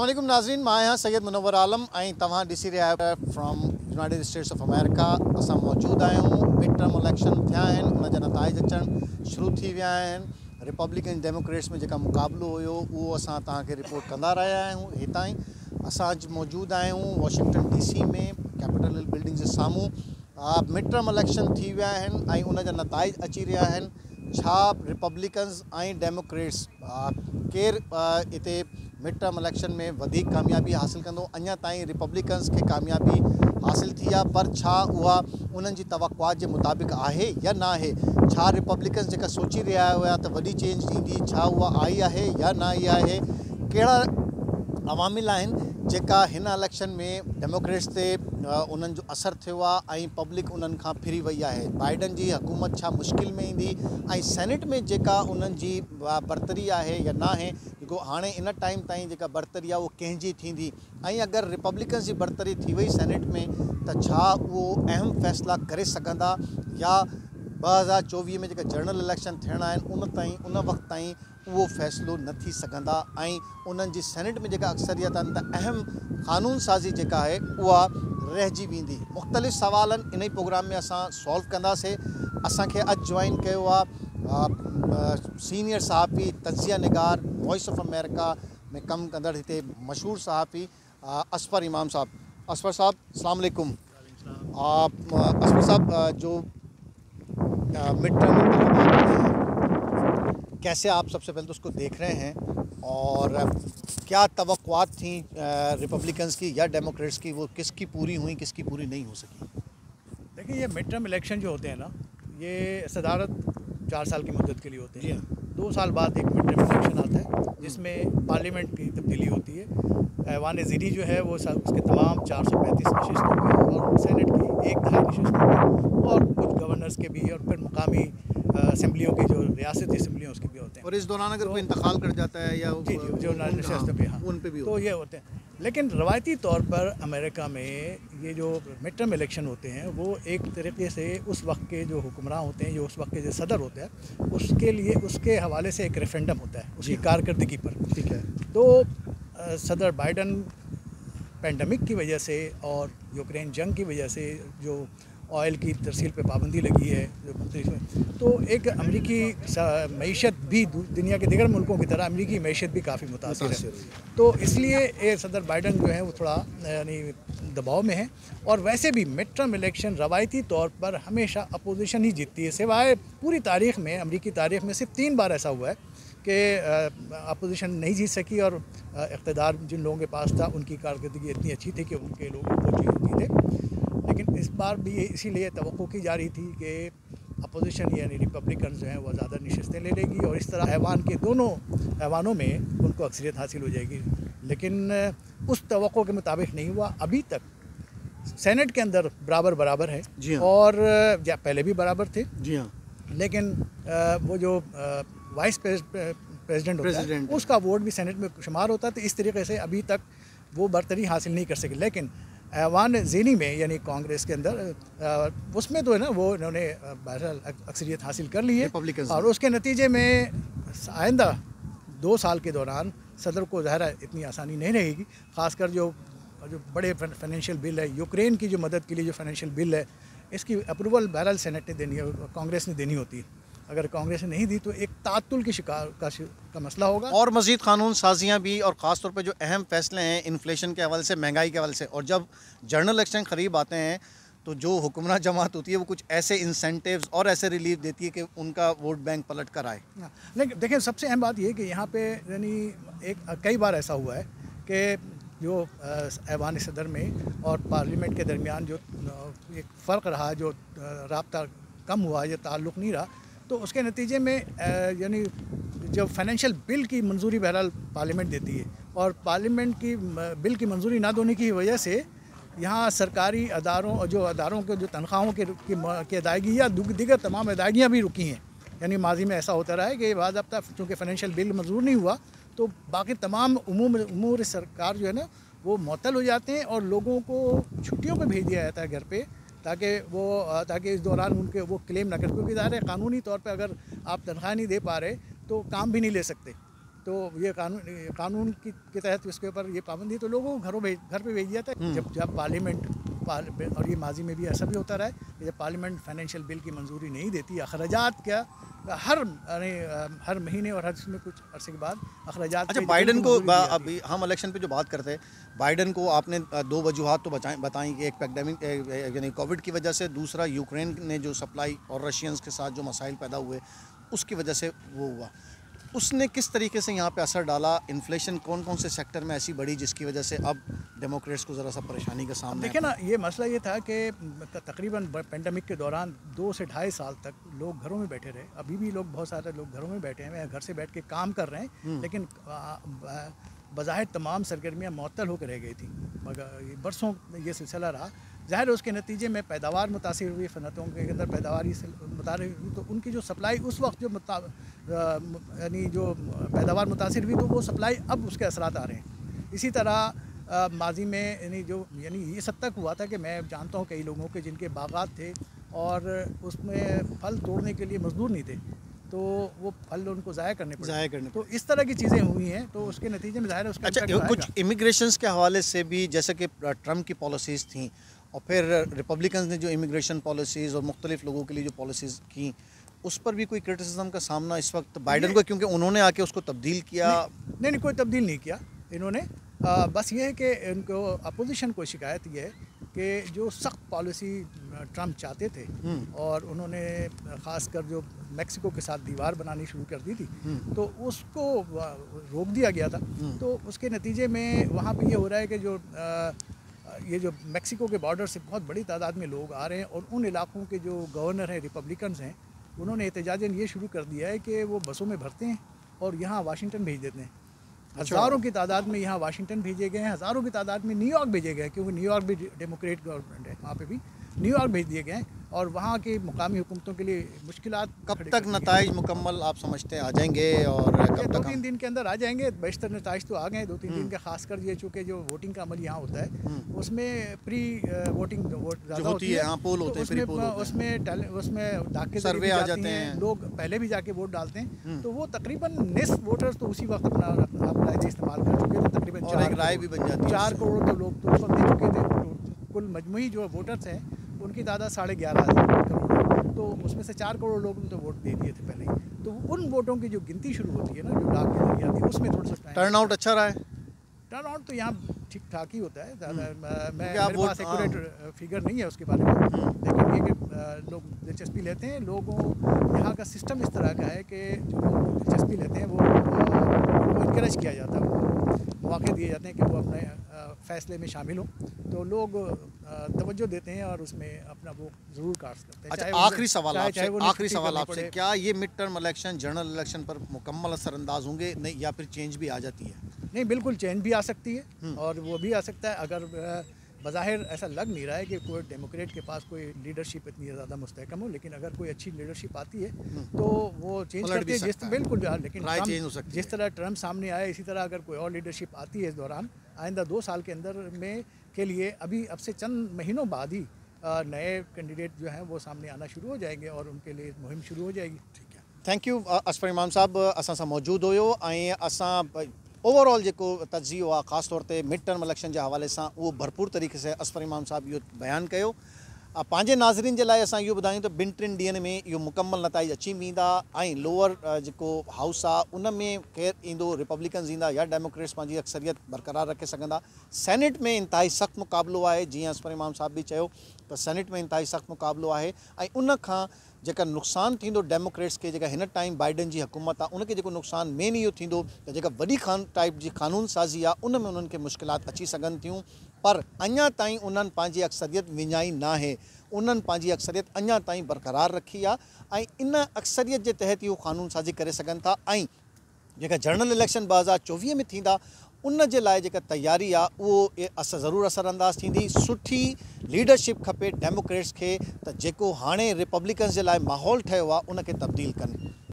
वालेकुम नाज़रीन माँ आहियाँ सैयद मुनवर आलम ऐं तव्हां ॾिसी from United States of America असां मौजूदु आहियूं मिड टर्म इलेक्शन थिया आहिनि उन जा नताइज शुरू थी विया रिपब्लिकन डेमोक्रेट्स में जेका मुक़ाबिलो हुयो रिपोर्ट कंदा रहिया आहियूं हितां ई असां अॼु मौजूदु वॉशिंगटन डी सी में कैपिटल बिल्डिंग जे साम्हूं मिड टर्म इलेक्शन थी विया आहिनि ऐं जा नताइज अची रहिया रिपब्लिकन्स ऐं डेमोक्रेट्स केरु हिते मिड टर्म इलेक्शन में कामयाबी हासिलु कंदो। अञा रिपब्लिकन्स खे कामयाबी हासिलु थी आहे पर छा उहा उन्हनि जी जे मुताबिक़ आहे या न आहे? रिपब्लिकन्स जेका सोची रहिया हुआ त वॾी चेंज ईंदी आई आहे या न आई आहे? कहिड़ा अवामिल आहिनि इलेक्शन में डेमोक्रेट्स ते उन्हनि जो असरु थियो आहे ऐं पब्लिक उन्हनि खां फिरी वई आहे। बाइडन जी हुकूमत छा मुश्किल में ईंदी? ऐं सेनेट में जेका उन्हनि जी बरतरी आहे या न आहे, जेको हाणे इन टाइम ताईं जेका बरतरी आहे, उहो कंहिंजी थींदी? ऐं अगरि रिपब्लिकन्स जी बरतरी थी वई सेनेट में, त छा उहो अहम फ़ैसिला करे सघंदा? या ॿ हज़ार चोवीह में जेका जनरल इलेक्शन थियणा आहिनि, उन ताईं, उन वक़्तु ताईं उहो फ़ैसिलो न थी सघंदा? ऐं उन्हनि जी सेनेट में जेका अक्सरियत आहिनि, त अहम क़ानून साज़ी जेका आहे, उहा रहिजी वेंदी। मुख़्तलिफ़ सवालनि इन ई प्रोग्राम में असां सॉल्व कंदासीं। असांखे जॉइन कयो सीनियर सहाफ़ी तजिया निगार, वॉइस ऑफ़ अमेरिका में कमु कंदड़ हिते मशहूरु सहाफ़ी असफ़र इमाम साहब। असफ़र साहब अलैकुम असफ़र साहब जो मिड टर्म कैसे आप सबसे पहले तो उसको देख रहे हैं और क्या तवक़ात थी रिपब्लिकन्स की या डेमोक्रेट्स की वो किसकी पूरी हुई किसकी पूरी नहीं हो सकी? देखिए ये मिड टर्म इलेक्शन जो होते हैं ना ये सदारत चार साल की मुद्दत के लिए होते हैं। दो साल बाद एक मिड टर्म इलेक्शन आता है जिसमें पार्लियामेंट की तब्दीली होती है। ऐवान ज़ीरी जो है वो उसके तमाम चार सौ पैंतीस नशस्तों के और सेनेट की एक दहाई नशस्तों के और कुछ गवर्नर्स के भी और फिर मुकामी असम्बलियों की जो रियासती असम्बलियों उसके भी हैं और इस दौरान अगर कोई इंतकाल कर जाता है या जी जी जो नशस्त पे हाँ। उन पे भी तो ये होते हैं। लेकिन रवायती तौर पर अमेरिका में ये जो मिड टर्म इलेक्शन होते हैं वो एक तरीके से उस वक्त के जो हुक्मरान होते हैं जो उस वक्त के जो सदर होते हैं उसके लिए उसके हवाले से एक रेफरेंडम होता है उसकी कारकर्दगी पर। ठीक है। तो सदर बाइडन पेंडेमिक की वजह से और यूक्रेन जंग की वजह से जो ऑयल की तरसील पे पाबंदी लगी है तो एक अमरीकी मीशत भी दुनिया के दिगर मुल्कों की तरह अमरीकी मीशत भी काफ़ी मुतासर है। तो इसलिए ये सदर बाइडन जो है वो थोड़ा यानी दबाव में है। और वैसे भी मिड टर्म इलेक्शन रवायती तौर पर हमेशा अपोजिशन ही जीतती है। सिवाय पूरी तारीख में अमरीकी तारीख में सिर्फ़ तीन बार ऐसा हुआ है कि अपोजिशन नहीं जीत सकी और इकतदार जिन लोगों के पास था उनकी कारकर्दगी इतनी अच्छी थी कि उनके लोग वो जीते। लेकिन इस बार भी इसीलिए तो की जा रही थी कि अपोजिशन यानी रिपब्लिकन जो हैं वो ज़्यादा नशस्तें ले लेगी और इस तरह ऐवान के दोनों ऐवानों में उनको अक्सरियत हासिल हो जाएगी। लेकिन उस तो के मुताबिक नहीं हुआ। अभी तक सेनेट के अंदर बराबर बराबर है जी हाँ। और पहले भी बराबर थे। जी हाँ। लेकिन वो जो वाइस प्रेसिडेंट होता है उसका वोट भी सेनेट में शुमार होता है। तो इस तरीके से अभी तक वो बरतरी हासिल नहीं कर सके। लेकिन ऐवान जीनी में यानी कांग्रेस के अंदर उसमें तो है ना वो इन्होंने बहरहाल अक्सरियत हासिल कर ली है। और उसके नतीजे में आइंदा दो साल के दौरान सदर को ज़ाहिर इतनी आसानी नहीं रहेगी ख़ासकर जो जो बड़े फाइनेंशियल बिल है यूक्रेन की जो मदद के लिए जो फाइनेंशियल बिल है इसकी अप्रूवल बहरहाल सेनेट ने देनी है कांग्रेस ने देनी होती है। अगर कांग्रेस ने नहीं दी तो एक तातुल की शिकार का, का मसला होगा। और मजीद कानून साजियाँ भी और ख़ास तौर पर जो अहम फैसले हैं इन्फ्लेशन के हवाले से महँगाई के हवाले से और जब जनरल इलेक्शन करीब आते हैं तो जो हुक्मरान जमात होती है वो कुछ ऐसे इंसेंटिव्स और ऐसे रिलीफ देती है कि उनका वोट बैंक पलट कर आए। हाँ, लेकिन देखिए सबसे अहम बात ये कि यहाँ पे यानी एक कई बार ऐसा हुआ है कि जो ऐवान सदर में और पार्लियामेंट के दरमियान जो एक फ़र्क रहा जो रबता कम हुआ या ताल्लुक़ नहीं रहा तो उसके नतीजे में यानी जब फाइनेंशियल बिल की मंजूरी बहरहाल पार्लियामेंट देती है और पार्लियामेंट की बिल की मंजूरी ना देने की वजह से यहाँ सरकारी अदारों और जो अदारों के, जो तनख्वाहों के, की अदायगी या दिगर तमाम अदायगियाँ भी रुकी हैं। यानी माजी में ऐसा होता रहा है कि बाद अब चूँकि फाइनेंशियल बिल मंजूर नहीं हुआ तो बाकी तमाम उमूर सरकार जो है ना, वो मअतल हो जाते हैं और लोगों को छुट्टियों पर भेज दिया जाता है घर पर ताकि वो ताकि इस दौरान उनके वो क्लेम ना करें। क्योंकि ज़ाहिर है कानूनी तौर पर अगर आप तनख्वाह नहीं दे पा रहे तो काम भी नहीं ले सकते। तो ये कानून कानून की के तहत इसके ऊपर ये पाबंदी तो लोगों को घरों भेज घर पे भेज दिया था जब जब पार्लियामेंट पार्ल- और ये माजी में भी ऐसा भी होता रहा है जब पार्लियामेंट फाइनेंशियल बिल की मंजूरी नहीं देती अखराजात क्या हर अरे हर महीने और हर इसमें कुछ अरसे के बाद अखराजात अच्छा बाइडन को अभी हम इलेक्शन पे जो बात करते हैं बाइडन को आपने दो वजूहत तो बचाएँ बताई कि एक पैंडमिक यानी कोविड की वजह से दूसरा यूक्रेन ने जो सप्लाई और रशियंस के साथ जो मसाइल पैदा हुए उसकी वजह से वो हुआ। उसने किस तरीके से यहाँ पे असर डाला? इन्फ्लेशन कौन कौन से सेक्टर में ऐसी बढ़ी जिसकी वजह से अब डेमोक्रेट्स को ज़रा सा परेशानी का सामना देखिए ना ये मसला ये था कि तकरीबन पेंडेमिक के दौरान दो से ढाई साल तक लोग घरों में बैठे रहे। अभी भी लोग बहुत सारे लोग घरों में बैठे हैं घर से बैठ के काम कर रहे हैं लेकिन आ, ब- बज़ाहिर तमाम सरगर्मियाँ मअतल होकर रह गई थी मगर बरसों ये सिलसिला रहा। ज़ाहिर उसके नतीजे में पैदावार मुतासर हुई सनतों के अंदर पैदावार मुतासर हुई तो उनकी जो सप्लाई उस वक्त जो मुता- म- यानी जो पैदावार मुतासर हुई तो वो सप्लाई अब उसके असरात आ रहे हैं। इसी तरह अ, माजी में यानी जो यानी ये सब तक हुआ था कि मैं जानता हूँ कई लोगों के जिनके बागात थे और उसमें फल तोड़ने के लिए मजदूर नहीं थे। तो वो फल उनको ज़ाया करने पड़े। ज़ाया करने तो इस तरह की चीज़ें हुई हैं तो उसके नतीजे में ज़ाहिर है उसका अच्छा कुछ इमिग्रेशन के हवाले से भी जैसे कि ट्रंप की पॉलिसीज़ थी और फिर रिपब्लिकन ने जो इमिग्रेशन पॉलिसीज़ और मुख्तलिफ़ लोगों के लिए जो पॉलिसीज़ की उस पर भी कोई क्रिटिसिज्म का सामना इस वक्त बाइडन को क्योंकि उन्होंने आके उसको तब्दील किया। नहीं नहीं कोई तब्दील नहीं किया। इन्होंने आ, बस ये है कि इनको अपोजिशन को शिकायत ये है कि जो सख्त पॉलिसी ट्रंप चाहते थे और उन्होंने खासकर जो मेक्सिको के साथ दीवार बनानी शुरू कर दी थी तो उसको रोक दिया गया था। तो उसके नतीजे में वहाँ पे ये हो रहा है कि जो आ, ये जो मेक्सिको के बॉर्डर से बहुत बड़ी तादाद में लोग आ रहे हैं और उन इलाकों के जो गवर्नर हैं रिपब्लिकन्स हैं उन्होंने एहतजाजन ये शुरू कर दिया है कि वो बसों में भरते हैं और यहाँ वाशिंगटन भेज देते हैं। हज़ारों की तादाद में यहाँ वाशिंगटन भेजे गए हैं, हज़ारों की तादाद में न्यूयॉर्क भेजे गए क्योंकि न्यूयॉर्क भी डेमोक्रेट गवर्नमेंट है, वहाँ पर भी न्यूयॉर्क भेज दिए गए हैं। और वहाँ की मुकामी हुकूमतों के लिए मुश्किल कब तक नतज मुकम्मल आप समझते हैं? आ जाएँगे और कब दो तीन दिन के अंदर आ जाएँगे। बेशतर नतज तो आ गए दो तीन दिन के खासकर ये चूँकि जो वोटिंग का अमल यहाँ होता है उसमें प्री वोटिंग वोट ज़्यादा होती है, हाँ, पोल होते हैं, तो उसमें होते हैं। उसमें डाके सर्वे आ जाते हैं। लोग पहले भी जाके वोट डालते हैं तो वो तकरीबन निस्फ वोटर्स तो उसी वक्त अपना अपना इस्तेमाल कर चुके थे तकरीबन चार राय भी बन जाती है। चार करोड़ तो लोग तो उस वक्त दे चुके थे। तो कुल मजमू जो वोटर्स हैं उनकी तादाद साढ़े ग्यारह हज़ार करोड़ तो उसमें से चार करोड़ लोग ने तो वोट दे दिए थे पहले ही। तो उन वोटों की जो गिनती शुरू होती है ना जो डाक के ज़रिए आती है उसमें थोड़ा सा टाइम टर्न आउट अच्छा रहा है? टर्न आउट तो यहाँ ठीक ठाक ही होता है। ज़्यादा मैं आप पास हाँ। एक्यूरेट फिगर नहीं है उसके बारे में। लेकिन ये कि लोग दिलचस्पी लेते हैं। लोगों यहाँ का सिस्टम इस तरह का है कि जो लोग दिलचस्पी लेते हैं वो उनको इनक्रेज किया जाता है मौके दिए जाते हैं कि वो अपने फैसले में शामिल हों तो लोग तवज्जो देते हैं और उसमें अपना वो ज़रूर कार्य करते हैं। अच्छा आखिरी सवाल आपसे आखिरी सवाल आपसे क्या ये mid term election general election पर मुकम्मल असरअंदाज होंगे? नहीं या फिर चेंज भी आ जाती है? नहीं बिल्कुल चेंज भी आ सकती है और वो भी आ सकता है। अगर बज़ाहिर ऐसा लग नहीं रहा है कि कोई डेमोक्रेट के पास कोई लीडरशिप इतनी ज़्यादा मुस्तकम हो लेकिन अगर कोई अच्छी लीडरशिप आती है तो वो चेंज करती है जिस बिल्कुल हाँ, लेकिन चेंज हो सकती जिस तरह ट्रंप सामने आया इसी तरह अगर कोई और लीडरशिप आती है इस दौरान आइंदा दो साल के अंदर में के लिए अभी अब से चंद महीनों बाद ही नए कैंडिडेट जो हैं वो सामने आना शुरू हो जाएँगे और उनके लिए मुहिम शुरू हो जाएगी। ठीक है। थैंक यू असफर इमाम साहब असां सां मौजूदु हुयो। ऐं असां ओवरऑल जेको तजियो आहे ख़ासि तौर ते मिड टर्म इलेक्शन जे हवाले सां उहो भरपूर तरीक़े से असफर इमाम साहब इहो बयानु अ, पंहिंजे नाज़रीन जे लाइ असां इहो ॿुधायूं त ॿिनि टिनि ॾींहंनि में इहो मुकमल नताइज अची वेंदा ऐं लोअर जेको हाउस आहे उन में केरु ईंदो, रिपब्लिकन्स ईंदा या डेमोक्रेट्स पंहिंजी अक्सरियत बरक़रार रखे सघंदा। सेनेट में इंतिहाई सख़्तु मुक़ाबिलो आहे, जीअं असफर इमाम साहब बि चयो, त सेनेट में इंतिहाई सख़्तु मुक़ाबिलो आहे ऐं उन खां जेका नुक़सानु थींदो डेमोक्रेट्स हिन टाइम बाइडन जी हुकूमत आहे उनखे जेको नुक़सानु मेन इहो थींदो, त जेका खान टाइप जी कानून साज़ी आहे उन में उन्हनि खे मुश्किलात अची सघनि थियूं। पर अञा ताईं उन्हनि अक्सरियत विञाई नाहे। उन्हनि पंहिंजी अक्सरियत अञा ताईं बरक़रार रखी आहे इन अक्सरियत जे तहत इहो कानून साज़ी करे सघनि जनरल इलेक्शन ॿ हज़ार चोवीह में थींदा, उन जे लाइ जेका तयारी आहे असरअंदाज़ थींदी। सुठी लीडरशिप खपे डेमोक्रेट्स खे, त जेको हाणे रिपब्लिकन्स जे लाइ माहौल ठहियो आहे उनखे तब्दील कनि।